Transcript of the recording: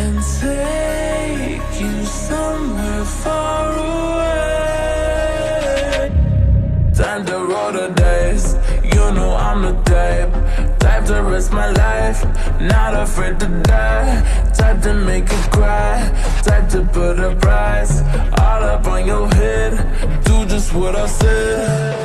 and take you somewhere far away. Time to roll the dice. You know I'm the type, type to risk my life. Not afraid to die, type to make you cry, type to put a price all up on your head. Do just what I said.